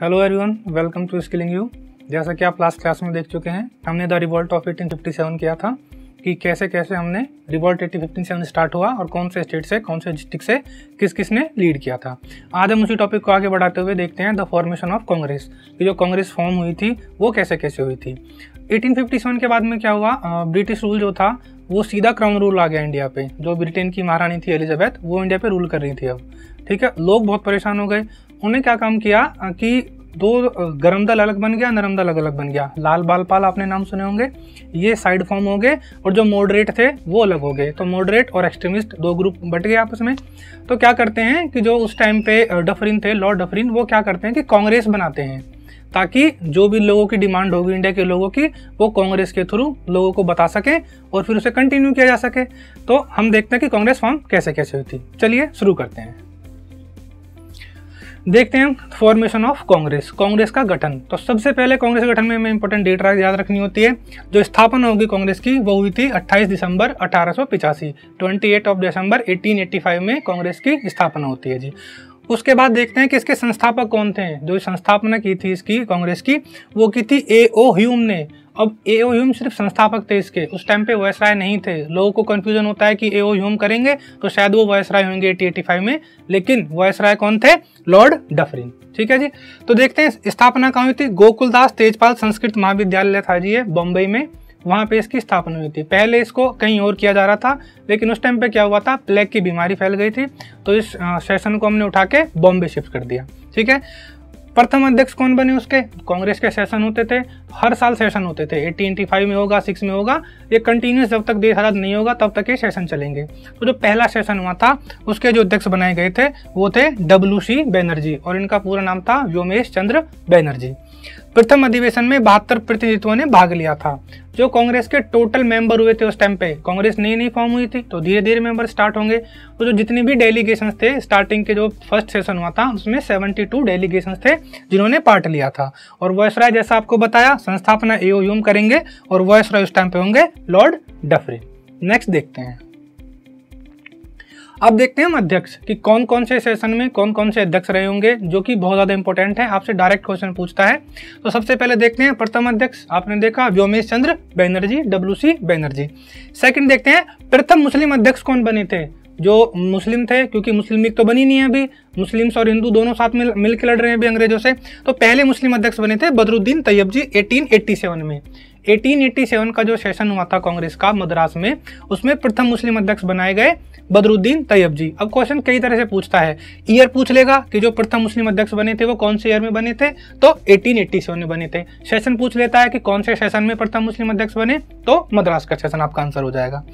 Hello everyone welcome to skilling you जैसा कि आप लास्ट क्लास में देख चुके हैं, हमने द रिवॉल्ट ऑफ़ 1857 किया था कि कैसे कैसे हमने रिवॉल्ट 1857 स्टार्ट हुआ और कौन से स्टेट से, कौन से डिस्ट्रिक्ट से किस किस ने लीड किया था। आज हम उसी टॉपिक को आगे बढ़ाते हुए देखते हैं द फॉर्मेशन ऑफ़ कांग्रेस कि जो कांग्रेस फॉर्म हुई थी, वो कैसे कैसे हुई थी। 1857 के बाद में क्या हुआ? ब्रिटिश रूल जो था, वो सीधा क्राउन रूल आ गया इंडिया पे। जो ब्रिटेन की महारानी थी एलिजाबेथ वो इंडिया पे रूल कर रही थी अब। ठीक है, लोग बहुत परेशान हो गए। उन्होंने क्या काम किया कि दो गरम दल अलग बन गया, नरम दल अलग अलग बन गया। लाल बाल पाल आपने नाम सुने होंगे। ये साइड फॉर्म हो गए और जो मॉडरेट थे, वो अलग हो गए। तो मॉडरेट और एक्सट्रीमिस्ट दो ग्रुप बट गए आपस में। तो क्या करते हैं कि जो उस टाइम पे डफरिन थे लॉर्ड डफरिन, वो क्या करते हैं कि कांग्रेस बनाते हैं। ताकि जो भी लोगों की डिमांड होगी इंडिया के लोगों की, वो कांग्रेस के थ्रू लोगों को बता सके और फिर उसे कंटिन्यू किया जा सके। तो हम देखते हैं कि कांग्रेस फॉर्म कैसे कैसे हुई थी। चलिए शुरू करते हैं। देखते हैं फॉर्मेशन ऑफ़ कांग्रेस। कांग्रेस का गठन। तो सबसे पहले कांग्रेस गठन में हमें इंपॉर्टेंट डेट याद रखनी होती है, जो स्थापना होगी कांग्रेस की, वो हुई थी 28 दिसंबर अठारह सौ पिचासी। ट्वेंटी ऑफ़ दिसंबर 1885 में कांग्रेस की स्थापना होती है जी। उसके बाद देखते हैं कि इसके संस्थापक कौन थे। जो संस्थापना की थी इसकी, कांग्रेस की, वो की थी ए ओ ह्यूम ने। अब ए ओ ह्यूम सिर्फ़ संस्थापक थे इसके। उस टाइम पे वॉयसराय नहीं थे। लोगों को कंफ्यूजन होता है कि ए ओ ह्यूम करेंगे तो शायद वो वॉयसराय होंगे एटी एटी फाइव में। लेकिन वॉयसराय कौन थे? लॉर्ड डफरिन ठीक है जी? तो देखते हैं, स्थापना कहाँ हुई थी? गोकुलदास तेजपाल संस्कृत महाविद्यालय था जी ये बम्बई में। वहाँ पे इसकी स्थापना हुई थी। पहले इसको कहीं और किया जा रहा था, लेकिन उस टाइम पे क्या हुआ था? प्लेग की बीमारी फैल गई थी। तो इस सेशन को हमने उठा के बॉम्बे शिफ्ट कर दिया। ठीक है? प्रथम अध्यक्ष कौन बने उसके? कांग्रेस के सेशन होते थे, हर साल सेशन होते थे। एटी फाइव में होगा सिक्स में होगा, ये कंटिन्यूस जब तक देश आज़ाद नहीं होगा, तब तक ये सेशन चलेंगे। तो जो पहला सेशन हुआ था, उसके जो अध्यक्ष बनाए गए थे, वो थे डब्ल्यू सी बैनर्जी और इनका पूरा नाम था व्योमेश चंद्र बैनर्जी। प्रथम अधिवेशन में बहत्तर प्रतिनिधित्वों ने भाग लिया था, जो कांग्रेस के टोटल मेंबर हुए थे उस टाइम पे। कांग्रेस नई नई फॉर्म हुई थी तो धीरे धीरे मेंबर स्टार्ट होंगे। तो जो जितने भी डेलीगेशन थे स्टार्टिंग के जो फ़र्स्ट सेशन हुआ था, उसमें 72 डेलीगेशन थे, जिन्होंने पार्ट लिया था। और वॉयसराय जैसा आपको बताया, संस्थापना एओ करेंगे, और वॉयसराय उस टाइम पे होंगे लॉर्ड डफरी नेक्स्ट देखते हैं। अब देखते हैं हम अध्यक्ष कि कौन कौन से सेशन में कौन कौन से अध्यक्ष रहे होंगे, जो कि बहुत ज़्यादा इंपॉर्टेंट है। आपसे डायरेक्ट क्वेश्चन पूछता है। तो सबसे पहले देखते हैं प्रथम अध्यक्ष, आपने देखा Womesh Chandra Banerjee W C Banerjee. Second देखते हैं प्रथम मुस्लिम अध्यक्ष कौन बने थे, जो मुस्लिम थे, क्योंकि मुस्लिम लीग तो बनी नहीं है अभी। मुस्लिम्स और हिंदू दोनों साथ में मिल के लड़ रहे हैं अभी अंग्रेज़ों से। तो पहले मुस्लिम अध्यक्ष बने थे बदरुद्दीन तैयब जी 1887 में। 1887 का जो सेशन हुआ था कांग्रेस का मद्रास में, उसमें प्रथम मुस्लिम अध्यक्ष बनाए गए। बदरुद्दीन तैयब जी। अब क्वेश्चन कई तरह से पूछता है। ईयर पूछ लेगा कि जो प्रथम मुस्लिम अध्यक्ष बने थे, वो कौन से ईयर में बने थे? तो 1887 में बने थे। सेशन पूछ लेता है कि कौन से सेशन में प्रथम मुस्लिम अध्यक्ष बने? तो मद्रास का सेशन आपका आंसर हो जाएगा।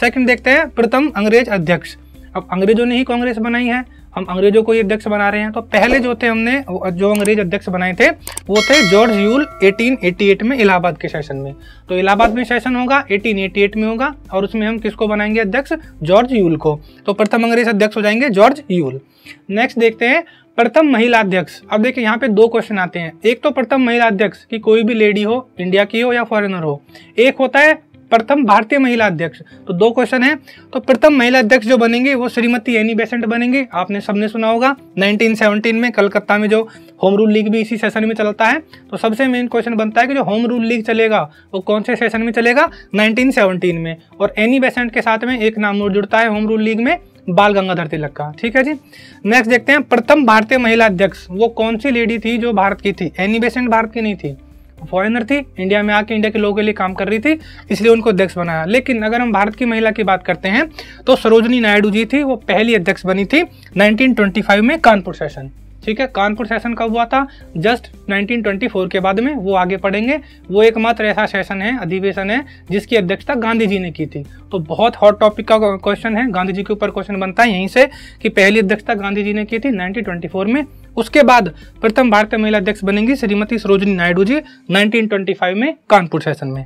सेकंड देखते हैं, प्रथम अंग्रेज़ अध्यक्ष। अब अंग्रेज़ों ने ही कांग्रेस बनाई है। हम अंग्रेज़ों को ये अध्यक्ष बना रहे हैं। तो पहले जो थे हमने जो अंग्रेज़ अध्यक्ष बनाए थे, वो थे जॉर्ज यूल 1888 में इलाहाबाद के सेशन में। तो इलाहाबाद में सेशन होगा 1888 में होगा, और उसमें हम किसको बनाएँगे अध्यक्ष? जॉर्ज यूल को। तो प्रथम अंग्रेज़ अध्यक्ष हो जाएँगे जॉर्ज यूल। नेक्स्ट देखते हैं, प्रथम महिला अध्यक्ष। अब देखिए, यहाँ पे दो क्वेश्चन आते हैं। एक तो प्रथम महिला अध्यक्ष, की कोई भी लेडी हो इंडिया की हो या फॉरेनर हो। एक होता है प्रथम भारतीय महिला अध्यक्ष। तो दो क्वेश्चन है। तो प्रथम महिला अध्यक्ष जो बनेंगे, वो श्रीमती एनी बेसेंट बनेंगे। आपने सबने सुना होगा 1917 में कलकत्ता में जो होम रूल लीग भी इसी सेशन में चलता है। तो सबसे मेन क्वेश्चन बनता है कि जो होम रूल लीग चलेगा, वो कौन से सेशन में चलेगा? 1917 में। और एनी बेसेंट के साथ में एक नाम जुड़ता है होम रूल लीग में, बाल गंगाधर तिलक का। ठीक है जी? नेक्स्ट देखते हैं, प्रथम भारतीय महिला अध्यक्ष, वो कौन सी लेडी थी जो भारत की थी? एनी बेसेंट भारत की नहीं थी। फॉरेनर थी इंडिया में आके इंडिया के लोगों के लिए काम कर रही थी, इसलिए उनको अध्यक्ष बनाया। लेकिन अगर हम भारत की महिला की बात करते हैं तो सरोजनी नायडू जी थी, वो पहली अध्यक्ष बनी थी 1925 में कानपुर सेशन। ठीक है? कानपुर सेशन कब हुआ था? जस्ट 1924 के बाद में वो आगे पढ़ेंगे। वो एकमात्र ऐसा सेशन है, अधिवेशन है, जिसकी अध्यक्षता गांधी जी ने की थी। तो बहुत हॉट टॉपिक का क्वेश्चन है। गांधी जी के ऊपर क्वेश्चन बनता है यहीं से कि पहली अध्यक्षता गांधी जी ने की थी 1924 में। उसके बाद प्रथम भारतीय महिला अध्यक्ष बनेंगी श्रीमती सरोजनी नायडू जी 1925 में कानपुर सेशन में।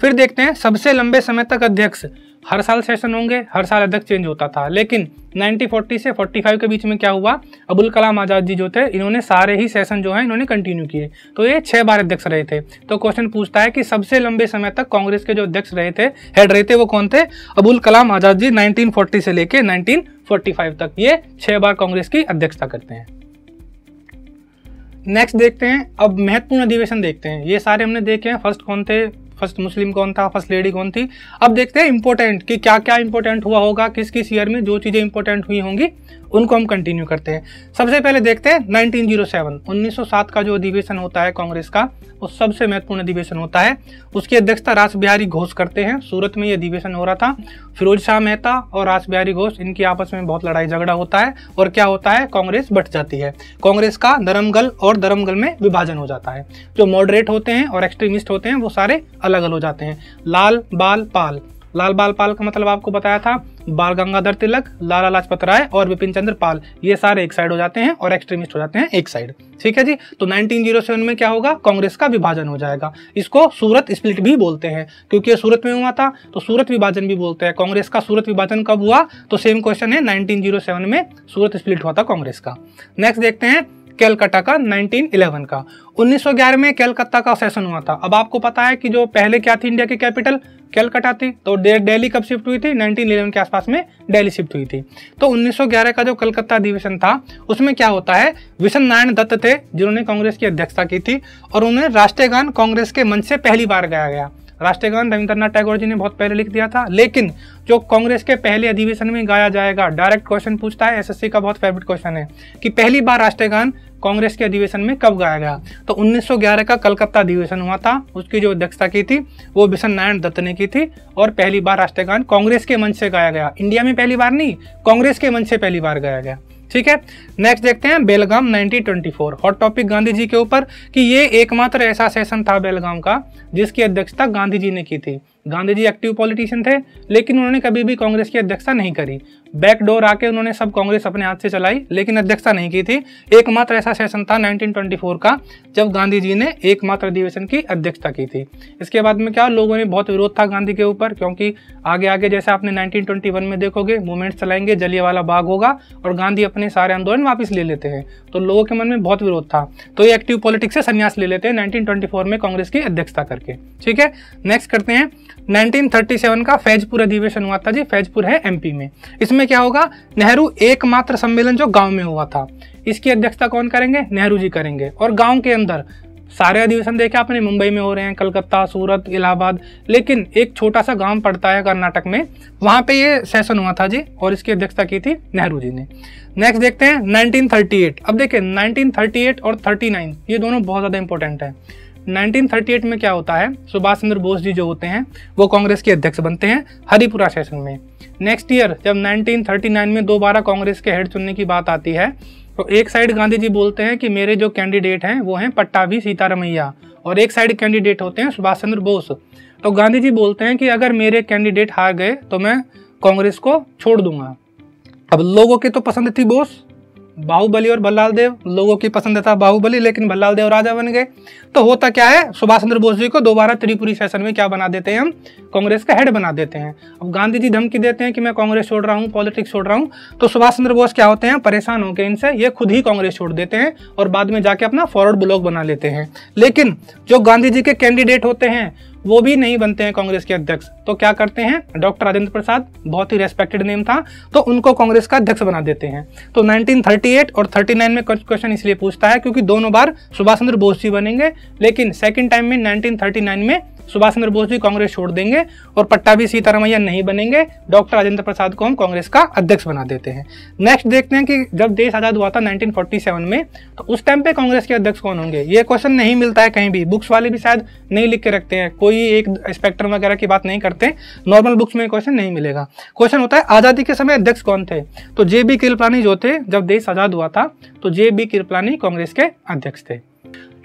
फिर देखते हैं, सबसे लंबे समय तक अध्यक्ष हर साल सेशन होंगे, हर साल अध्यक्ष चेंज होता था। लेकिन 1940 से 45 के बीच में क्या हुआ? अबुल कलाम आज़ाद जी जो थे, इन्होंने सारे ही सेशन जो है, इन्होंने कंटिन्यू किए। तो ये छह बार अध्यक्ष रहे थे। तो क्वेश्चन पूछता है कि सबसे लंबे समय तक कांग्रेस के जो अध्यक्ष रहे थे हेड रहे थे वो कौन थे? अबुल कलाम आज़ाद जी नाइनटीन से लेके नाइनटीन तक। ये छह बार कांग्रेस की अध्यक्षता करते हैं। नेक्स्ट देखते हैं, अब महत्वपूर्ण अधिवेशन देखते हैं। ये सारे हमने देखे हैं। फ़र्स्ट कौन थे? फ़र्स्ट मुस्लिम कौन था, फ़र्स्ट लेडी कौन थी? अब देखते हैं इंपॉर्टेंट कि क्या क्या इंपॉर्टेंट हुआ होगा किस किस ईयर में जो चीज़ें इंपॉर्टेंट हुई होंगी, उनको हम कंटिन्यू करते हैं। सबसे पहले देखते हैं 1907 1907 का जो अधिवेशन होता है कांग्रेस का, वो सबसे महत्वपूर्ण अधिवेशन होता है। उसकी अध्यक्षता रास बिहारी घोष करते हैं। सूरत में ये अधिवेशन हो रहा था। फिरोज शाह मेहता और रास बिहारी घोष, इनकी आपस में बहुत लड़ाई झगड़ा होता है और क्या होता है, कांग्रेस बट जाती है। कांग्रेस का धर्मगल और धर्मगल में विभाजन हो जाता है। जो मॉडरेट होते हैं और एक्सट्रीमिस्ट होते हैं, वो सारे अलग अलग हो जाते हैं। लाल बाल पाल। लाल बाल पाल का मतलब आपको बताया था, बाल गंगाधर तिलक, लाला लाजपत राय और विपिन चंद्र पाल। ये सारे एक साइड हो जाते हैं और एक्सट्रीमिस्ट हो जाते हैं एक साइड ठीक है जी? तो 1907 में क्या होगा? कांग्रेस का विभाजन हो जाएगा। इसको सूरत स्प्लिट भी बोलते हैं, क्योंकि ये सूरत में हुआ था तो सूरत विभाजन भी बोलते हैं। कांग्रेस का सूरत विभाजन कब हुआ? तो सेम क्वेश्चन है, नाइनटीन में सूरत स्प्लिट हुआ था कांग्रेस का। नेक्स्ट देखते हैं कैलकाटा का 1911 का। 1911 में कैलकाता का सेशन हुआ था। अब आपको पता है कि जो पहले क्या थी इंडिया की कैपिटल? कैलकाटा थी। तो दिल्ली कब शिफ्ट हुई थी? 1911 के आसपास में दिल्ली शिफ्ट हुई थी। तो 1911 का जो कलकत्ता अधिवेशन था, उसमें क्या होता है? विशन नारायण दत्त थे, जिन्होंने कांग्रेस की अध्यक्षता की थी, और उन्हें राष्ट्रीय गान कांग्रेस के मंच से पहली बार गाया गया। राष्ट्रीय गान रविंद्रनाथ टैगोर जी ने बहुत पहले लिख दिया था, लेकिन जो कांग्रेस के पहले अधिवेशन में गाया जाएगा डायरेक्ट क्वेश्चन पूछता है एसएससी का बहुत फेवरेट क्वेश्चन है कि पहली बार राष्ट्रीय गान कांग्रेस के अधिवेशन में कब गाया गया? तो 1911 का कलकत्ता अधिवेशन हुआ था, उसकी जो अध्यक्षता की थी, वो बिशन नारायण दत्त ने की थी, और पहली बार राष्ट्रीय गान कांग्रेस के मंच से गाया गया। इंडिया में पहली बार नहीं, कांग्रेस के मंच से पहली बार गाया गया। ठीक है? नेक्स्ट देखते हैं, बेलगाम 1924 हॉट टॉपिक गांधी जी के ऊपर कि ये एकमात्र ऐसा सेशन था बेलगाम का, जिसकी अध्यक्षता गांधी जी ने की थी। गांधी जी एक्टिव पॉलिटिशियन थे, लेकिन उन्होंने कभी भी कांग्रेस की अध्यक्षता नहीं करी। बैक डोर आके उन्होंने सब कांग्रेस अपने हाथ से चलाई, लेकिन अध्यक्षता नहीं की थी। एकमात्र ऐसा सेशन था 1924 का, जब गांधी जी ने एकमात्र अधिवेशन की अध्यक्षता की थी। इसके बाद में क्या, लोगों ने बहुत विरोध था गांधी के ऊपर, क्योंकि आगे आगे जैसे आपने 1921 में देखोगे मूवमेंट चलाएँगे जलिया वाला बाग होगा, और गांधी अपने सारे आंदोलन वापस ले लेते हैं। तो लोगों के मन में बहुत विरोध था। तो ये एक्टिव पॉलिटिक्स से संन्यास ले लेते हैं नाइनटीन में कांग्रेस की अध्यक्षता करके। ठीक है? नेक्स्ट करते हैं। 1937 का फैजपुर अधिवेशन हुआ था जी फैजपुर है एमपी में। इसमें क्या होगा? नेहरू एकमात्र सम्मेलन जो गाँव में हुआ था। इसकी अध्यक्षता कौन करेंगे? नेहरू जी करेंगे। और गाँव के अंदर सारे अधिवेशन देखे आपने, मुंबई में हो रहे हैं, कलकत्ता, सूरत, इलाहाबाद, लेकिन एक छोटा सा गाँव पड़ता है कर्नाटक में, वहाँ पे ये सेशन हुआ था जी, और इसकी अध्यक्षता की थी नेहरू जी ने। नेक्स्ट देखते हैं 1938 अब देखें 1938 और 39 ये दोनों बहुत ज़्यादा इंपॉर्टेंट है। 1938 में क्या होता है? सुभाष चंद्र बोस जी जो होते हैं, वो कांग्रेस के अध्यक्ष बनते हैं हरिपुरा सेशन में। नेक्स्ट ईयर जब 1939 में दोबारा कांग्रेस के हेड चुनने की बात आती है तो एक साइड गांधी जी बोलते हैं कि मेरे जो कैंडिडेट हैं, वो हैं पट्टाभी सीतारमैया और एक साइड कैंडिडेट होते हैं सुभाष चंद्र बोस। तो गांधी जी बोलते हैं कि अगर मेरे कैंडिडेट हार गए तो मैं कांग्रेस को छोड़ दूँगा। अब लोगों के तो पसंद थी बोस। बाहुबली और भल्लाल देव लोगों की पसंद था बाहुबली, लेकिन भल्लाल देव राजा बन गए। तो होता क्या है? सुभाष चंद्र बोस जी को दोबारा त्रिपुरी सेशन में क्या बना देते हैं हम? कांग्रेस का हेड बना देते हैं। अब गांधी जी धमकी देते हैं कि मैं कांग्रेस छोड़ रहा हूँ पॉलिटिक्स छोड़ रहा हूँ। तो सुभाष चंद्र बोस क्या होते हैं? परेशान होकर इनसे ये खुद ही कांग्रेस छोड़ देते हैं और बाद में जाके अपना फॉरवर्ड ब्लॉक बना लेते हैं। लेकिन जो गांधी जी के कैंडिडेट होते हैं वो भी नहीं बनते हैं कांग्रेस के अध्यक्ष। तो क्या करते हैं? डॉक्टर राजेंद्र प्रसाद, बहुत ही रेस्पेक्टेड नेम था तो उनको कांग्रेस का अध्यक्ष बना देते हैं। तो 1938 और 39 में क्वेश्चन इसलिए पूछता है, क्योंकि दोनों बार सुभाष चंद्र बोस जी बनेंगे, लेकिन सेकंड टाइम में 1939 में सुभाष चंद्र बोस भी कांग्रेस छोड़ देंगे और पट्टा भी सीतारामैया नहीं बनेंगे, डॉक्टर राजेंद्र प्रसाद को हम कांग्रेस का अध्यक्ष बना देते हैं। नेक्स्ट देखते हैं कि जब देश आज़ाद हुआ था 1947 में तो उस टाइम पे कांग्रेस के अध्यक्ष कौन होंगे? ये क्वेश्चन नहीं मिलता है कहीं भी। बुक्स वाले भी शायद नहीं लिख के रखते हैं। कोई एक स्पेक्ट्रम वगैरह की बात नहीं करते। नॉर्मल बुक्स में क्वेश्चन नहीं मिलेगा। क्वेश्चन होता है, आज़ादी के समय अध्यक्ष कौन थे? तो जे बी कृपलानी जो थे, जब देश आज़ाद हुआ था तो जे बी कृपलानी कांग्रेस के अध्यक्ष थे।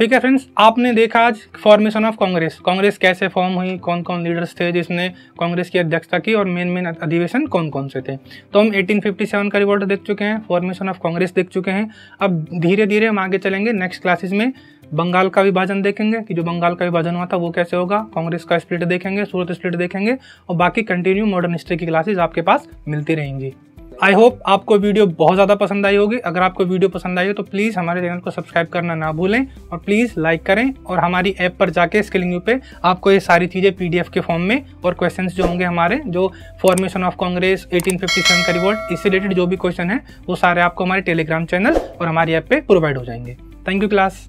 ठीक है फ्रेंड्स आपने देखा आज फॉर्मेशन ऑफ़ कांग्रेस। कांग्रेस कैसे फॉर्म हुई कौन कौन लीडर्स थे जिसने कांग्रेस की अध्यक्षता की और मेन मेन अधिवेशन कौन कौन से थे। तो हम 1857 का रिवॉर्ड देख चुके हैं फॉर्मेशन ऑफ़ कांग्रेस देख चुके हैं। अब धीरे धीरे हम आगे चलेंगे नेक्स्ट क्लासेज में बंगाल का विभाजन देखेंगे, कि जो बंगाल का विभाजन हुआ था वो कैसे होगा। कांग्रेस का स्प्लिट देखेंगे, सूरत स्प्लिट देखेंगे और बाकी कंटिन्यू मॉडर्न हिस्ट्री की क्लासेज आपके पास मिलती रहेंगी। आई होप आपको वीडियो बहुत ज़्यादा पसंद आई होगी। अगर आपको वीडियो पसंद आई हो तो प्लीज़ हमारे चैनल को सब्सक्राइब करना ना भूलें और प्लीज़ लाइक करें और हमारी ऐप पर जाके स्किलिंग यू पे आपको ये सारी चीज़ें पीडीएफ के फॉर्म में और क्वेश्चन जो होंगे हमारे, जो फॉर्मेशन ऑफ़ कांग्रेस 1857 का रिवॉर्ड इससे रिलेटेड जो भी क्वेश्चन है, वो सारे आपको हमारे टेलीग्राम चैनल और हमारी ऐप पर प्रोवाइड हो जाएँगे। Thank you class